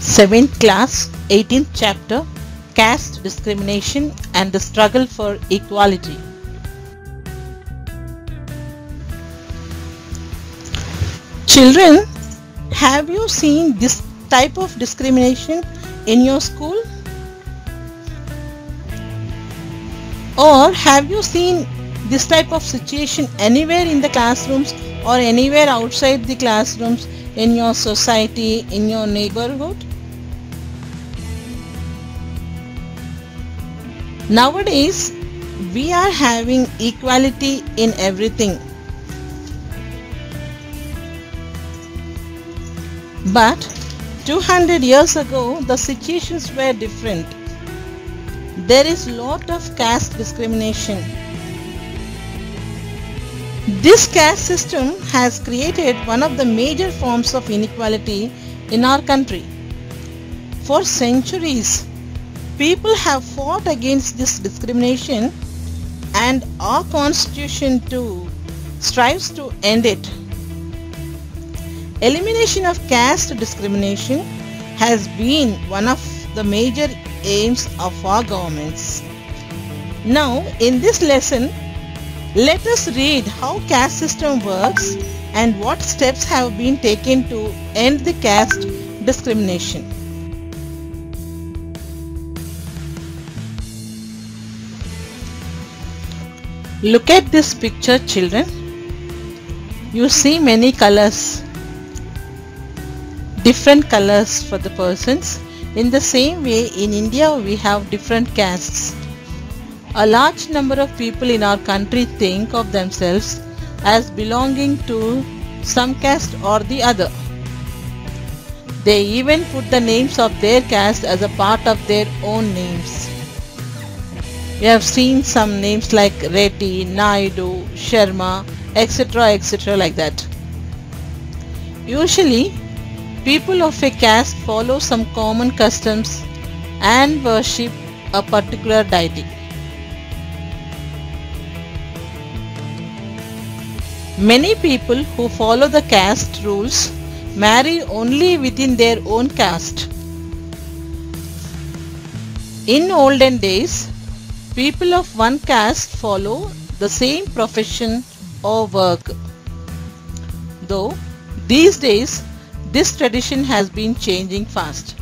7th class 18th chapter caste discrimination and the struggle for equality children have you seen this type of discrimination in your school or have you seen this type of situation anywhere in the classrooms or anywhere outside the classrooms in your society, in your neighborhood? Nowadays, we are having equality in everything. But 200 years ago, the situations were different. There is lot of caste discrimination. This caste system has created one of the major forms of inequality in our country. For centuries, people have fought against this discrimination and our constitution too strives to end it. Elimination of caste discrimination has been one of the major aims of our governments. Now in this lesson let us read how caste system works and what steps have been taken to end the caste discrimination. Look at this picture children. You see many colors, different colors for the persons. In the same way in India we have different castes. A large number of people in our country think of themselves as belonging to some caste or the other. They even put the names of their caste as a part of their own names. We have seen some names like Reddy, Naidu, Sharma, etc. etc. like that. Usually, people of a caste follow some common customs and worship a particular deity. Many people who follow the caste rules marry only within their own caste. In olden days, people of one caste follow the same profession or work. Though these days this tradition has been changing fast.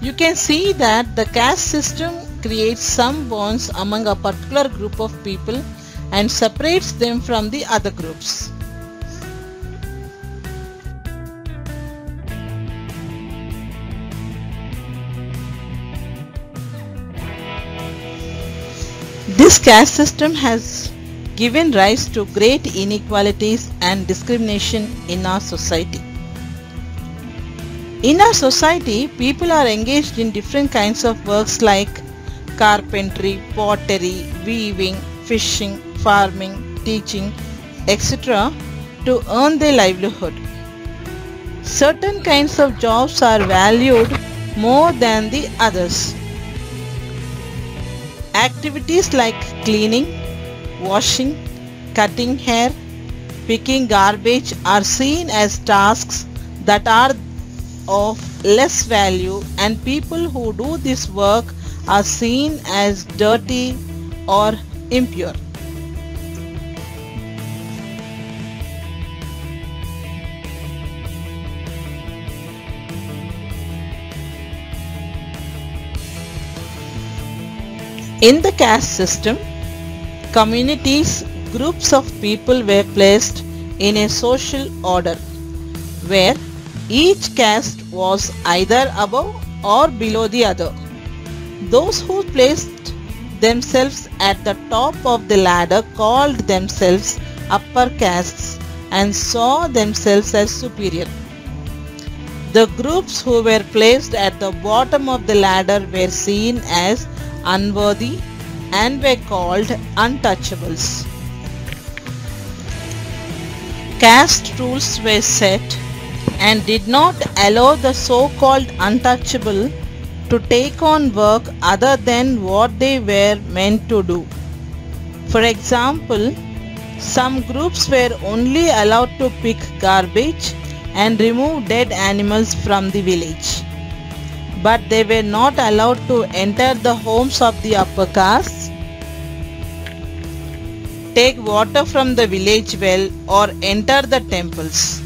You can see that the caste system creates some bonds among a particular group of people and separates them from the other groups. This caste system has given rise to great inequalities and discrimination in our society. In our society, people are engaged in different kinds of works like carpentry, pottery, weaving, fishing, farming, teaching, etc. to earn their livelihood. Certain kinds of jobs are valued more than the others. Activities like cleaning, washing, cutting hair, picking garbage are seen as tasks that are of less value and people who do this work are seen as dirty or impure. In the caste system, communities, groups of people were placed in a social order where each caste was either above or below the other. Those who placed themselves at the top of the ladder called themselves upper castes and saw themselves as superior. The groups who were placed at the bottom of the ladder were seen as unworthy and were called untouchables. Caste rules were set and did not allow the so-called untouchable to take on work other than what they were meant to do. For example, some groups were only allowed to pick garbage and remove dead animals from the village. But they were not allowed to enter the homes of the upper castes, take water from the village well or enter the temples.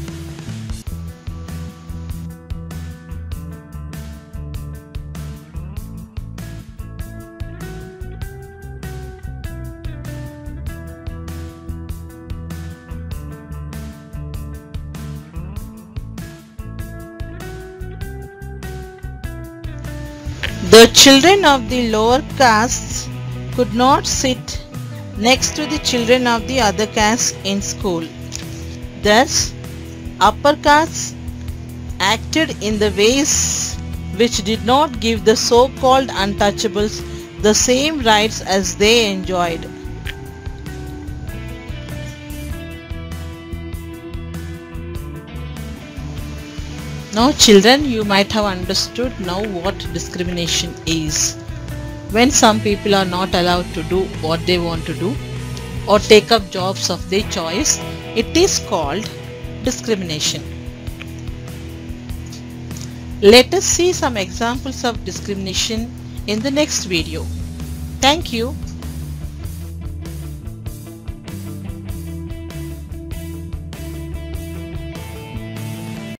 The children of the lower castes could not sit next to the children of the other castes in school. Thus, upper castes acted in the ways which did not give the so-called untouchables the same rights as they enjoyed. Now children you might have understood now what discrimination is. When some people are not allowed to do what they want to do or take up jobs of their choice, it is called discrimination. Let us see some examples of discrimination in the next video. Thank you.